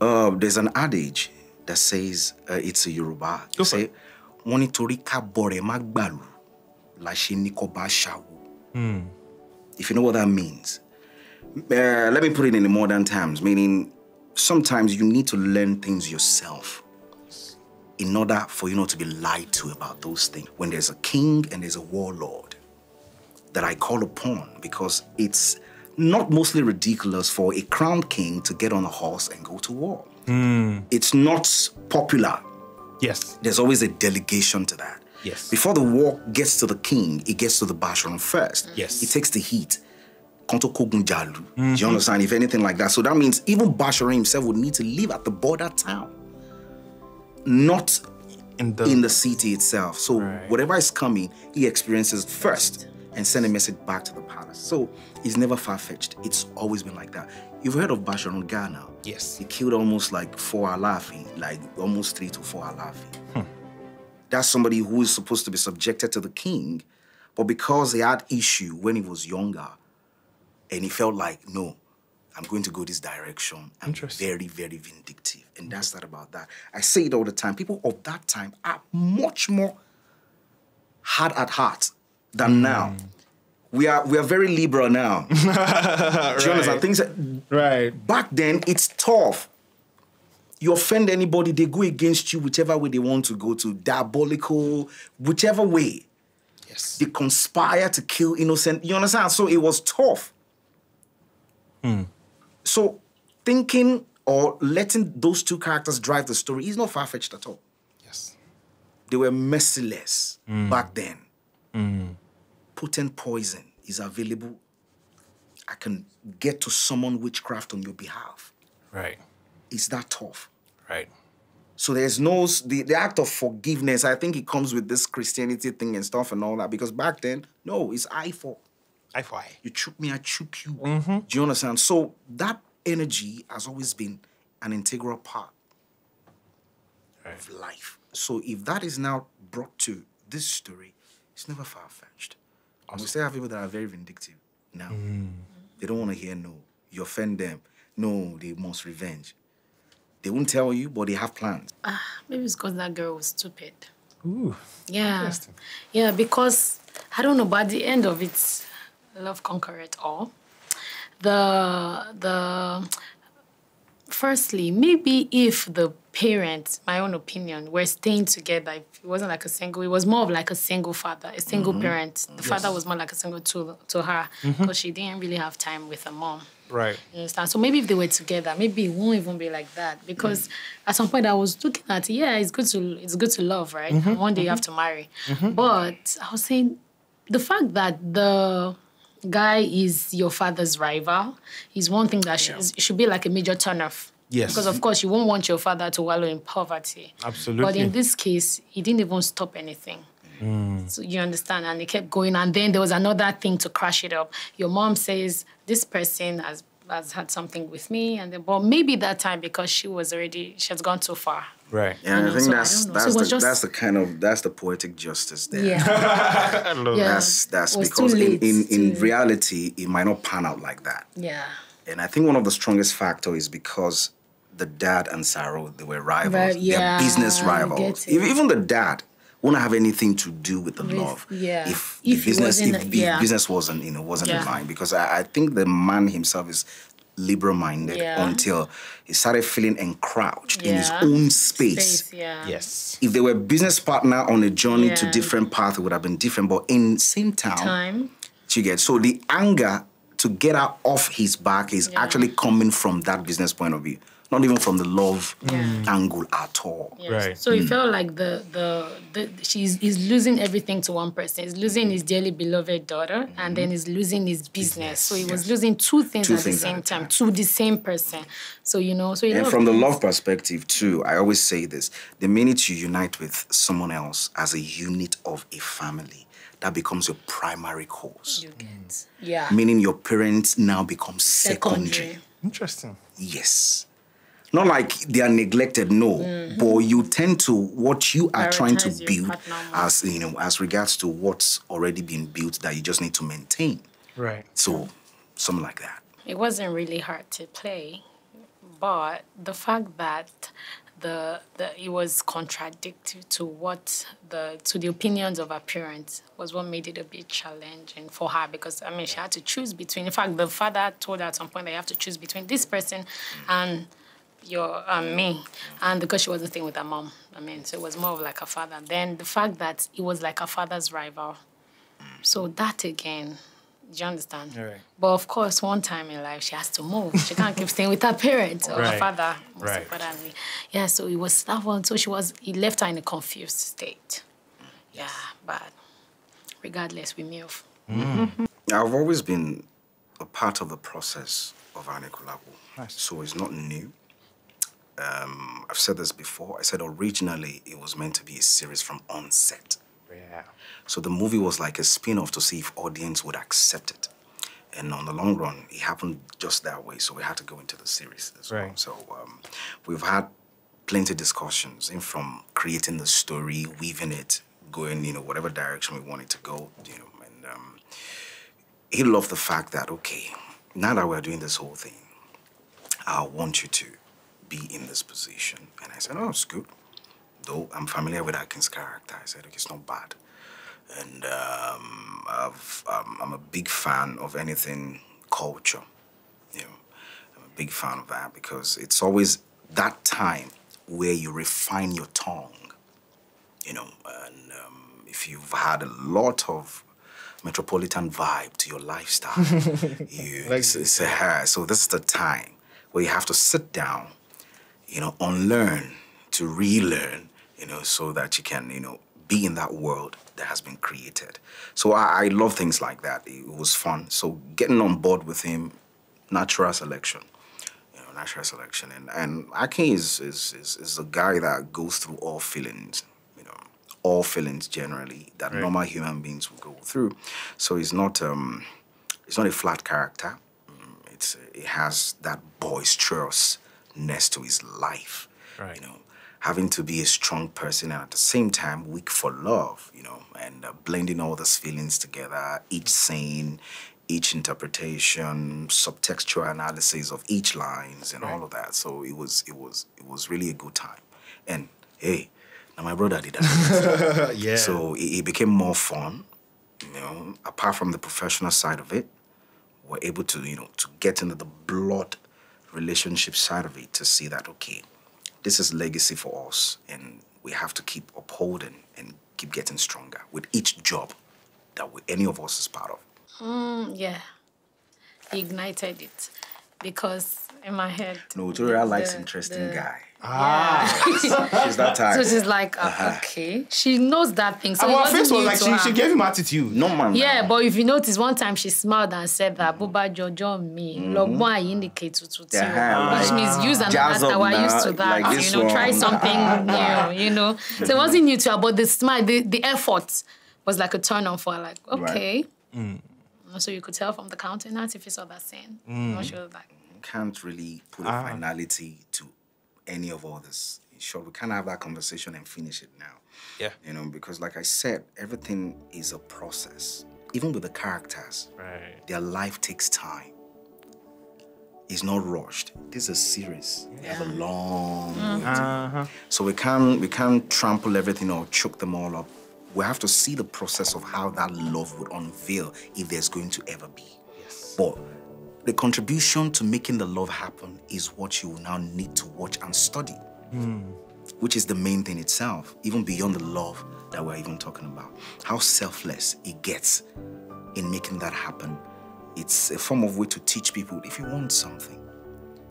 Uh, there's an adage that says uh, it's a Yoruba. Go say, wọ́n ká bọ̀rẹ̀ má gbàlù la ṣe ní kó bá ṣàwò. If you know what that means. Uh, let me put it in the modern terms, meaning sometimes you need to learn things yourself in order for you not to be lied to about those things. When there's a king and there's a warlord that I call upon because it's not mostly ridiculous for a crowned king to get on a horse and go to war. Hmm. It's not popular. Yes. There's always a delegation to that. Yes. Before the war gets to the king, it gets to the Bashorun first. Yes. It takes the heat. Konto Kogun Jalu. Do you mm-hmm. understand? If anything like that. So that means even Bashar himself would need to live at the border town, not In the, in the city itself. So Right. whatever is coming, he experiences first and send a message back to the palace. So it's never far fetched. It's always been like that. You've heard of Bashorun Ghana. Yes. He killed almost like four Alaafin, like almost three to four Alaafin. Hmm. That's somebody who is supposed to be subjected to the king, but because he had issue when he was younger, and he felt like, no, I'm going to go this direction. I'm Interesting. very, very vindictive. And hmm. that's not about that. I say it all the time. People of that time are much more hard at heart than hmm. now. We are we are very liberal now. Do you understand? Things that right. back then it's tough. You offend anybody, they go against you whichever way they want to go to, diabolical, whichever way. Yes. They conspire to kill innocent. You understand? So it was tough. Hmm. So thinking or letting those two characters drive the story is not far fetched at all. Yes. They were merciless hmm. back then. Potent poison is available. I can get to summon witchcraft on your behalf. Right. It's that tough. Right. So there's no the, the act of forgiveness. I think it comes with this Christianity thing and stuff and all that. Because back then, no, it's I for I fly. you choke me, I choke you. Mm-hmm. Do you understand? So that energy has always been an integral part Right. of life. So if that is now brought to this story, it's never far fetched. And we still have people that are very vindictive now. Mm. They don't want to hear no. You offend them. No, they must revenge. They won't tell you, but they have plans. Ah, maybe it's because that girl was stupid. Ooh. Yeah. Interesting. Yeah, because I don't know, but at the end of it, love conquer it all. The the firstly, maybe if the parents, my own opinion, were staying together, if it wasn't like a single, it was more of like a single father, a single mm-hmm. parent. The father was more like a single to to her mm-hmm. because she didn't really have time with her mom. Right. You understand? So maybe if they were together, maybe it won't even be like that. Because mm. at some point I was looking at, yeah, it's good to it's good to love, right? And one day you have to marry. But I was saying the fact that the guy is your father's rival is one thing that should, should be like a major turn off. Yes. Because of course you won't want your father to wallow in poverty. Absolutely. But in this case, he didn't even stop anything. Mm. So you understand, and it kept going, and then there was another thing to crash it up. Your mom says this person has has had something with me, and then, but maybe that time because she was already she has gone too far. Right. Yeah, know, I think so I that's. So that's the just- that's the kind of that's the poetic justice there. Yeah, I love Yeah. That's that's It was too because in, in, in to- reality it might not pan out like that. yeah, And I think one of the strongest factor is because the dad and Sarah they were rivals. Right, yeah, They're business rivals. get even the dad won't have anything to do with the With- love. yeah. If, If the business if, the yeah. business wasn't you know wasn't in Yeah. line because I, I think the man himself is liberal minded Yeah. until he started feeling encroached in his own space. space, yeah, Yes. If they were business partner on a journey to different path, it would have been different. But in same town, time, you get so the anger to get her off his back is Yeah. actually coming from that business point of view, not even from the love mm. angle at all. Yes. Right. So it mm. felt like the the, the she's he's losing everything to one person. He's losing his dearly beloved daughter, and mm-hmm. then he's losing his business. So he was losing two things Two at things the same a time, time. to the same person. So you know, so a And lot of from the love perspective too, I always say this: the minute you unite with someone else as a unit of a family, that becomes your primary cause. you get, mm. yeah, Meaning your parents now become secondary. secondary. Interesting. Yes. Not like they are neglected, no. But you tend to what you are trying to Mm-hmm. Prioritize your build as you know, as regards to what's already been built that you just need to maintain. Right. So something like that. It wasn't really hard to play, but the fact that the, the it was contradictory to what the to the opinions of her parents was what made it a bit challenging for her because I mean she had to choose between. In fact, the father told her at some point that you have to choose between this person and your um, me, and because she wasn't staying with her mom. I mean, so it was more of like a father. Then the fact that it was like a father's rival, so that again do you understand? Right. But of course, one time in life, she has to move. She can't keep staying with her parents or her father. most Right. importantly. Yeah, so it was that one. So she was, he left her in a confused state. Yeah, but regardless, we move. I've always been a part of the process of Anikulapo. Nice. So it's not new. Um, I've said this before. I said originally it was meant to be a series from onset. Yeah. So the movie was like a spin-off to see if audience would accept it. And on the long run, it happened just that way. So we had to go into the series as well. So um, we've had plenty of discussions in from creating the story, weaving it, going, you know, whatever direction we want it to go, you know. And um, he loved the fact that, okay, now that we're doing this whole thing, I want you to be in this position. And I said, oh, it's good. Though I'm familiar with Akin's character, I said, okay, it's not bad. And um, I've, um, I'm a big fan of anything culture. You know, I'm a big fan of that because it's always that time where you refine your tongue. You know, and um, if you've had a lot of metropolitan vibe to your lifestyle, you, Like it's, it's so this is the time where you have to sit down, you know, unlearn to relearn, you know, so that you can, you know, be in that world that has been created. So I, I love things like that. It was fun. So getting on board with him, natural selection, you know, natural selection, and and Aki is is is, is a guy that goes through all feelings, you know, all feelings generally that Right. normal human beings will go through. So he's not um, he's not a flat character. Mm, It's it has that boisterousness to his life. Right. You know, having to be a strong person and at the same time weak for love. You know, and uh, blending all those feelings together, each scene, each interpretation, subtextual analysis of each lines, and all of that. So it was it was it was really a good time. And hey, now my brother did that. yeah. So it, it became more fun, you know, apart from the professional side of it, we're able to, you know, to get into the blood relationship side of it to see that, okay, this is legacy for us and we have to keep upholding and keep getting stronger with each job that we, any of us is part of. Mm, yeah, he ignited it because in my head. No, Victoria likes interesting the- guy. Ah. She's that type. So she's like, uh, okay, she knows that thing. So and it our face was like she, her. she gave him attitude. no man. Yeah, now. but if you notice, one time she smiled and said that Buba Jojo me, Logbo indicate to to. Which means use and jazz master. We're used to that. like you know, try something new. You know, so it wasn't new to her, but the smile, the, the effort was like a turn on for her. Like, okay. So you could tell from the countenance if you saw that scene. Mm. She was like, can't really put a finality to any of all this. In short, we can't have that conversation and finish it now. Yeah. You know, because like I said, everything is a process. Even with the characters, Right. their life takes time. It's not rushed. This is a series. They have a long way to Uh-huh. so we can't we can't trample everything or choke them all up. We have to see the process of how that love would unveil if there's going to ever be. Yes. But the contribution to making the love happen is what you will now need to watch and study. Which is the main thing itself, even beyond the love that we're even talking about. How selfless it gets in making that happen. It's a form of way to teach people if you want something,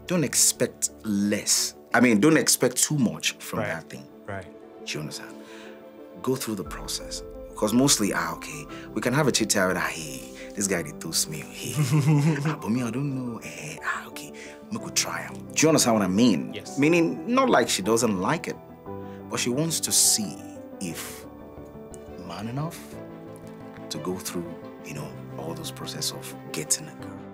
don't expect less. I mean, don't expect too much from Right. that thing. Right. Do you understand? Go through the process. Because mostly, ah, okay, we can have a chit chat with, ah, hey, this guy did toast me. Hey, ah, but me, I don't know. Eh, ah, okay, we could try him. Do you understand what I mean? Yes. Meaning, not like she doesn't like it, but she wants to see if man enough to go through, you know, all those process of getting a girl.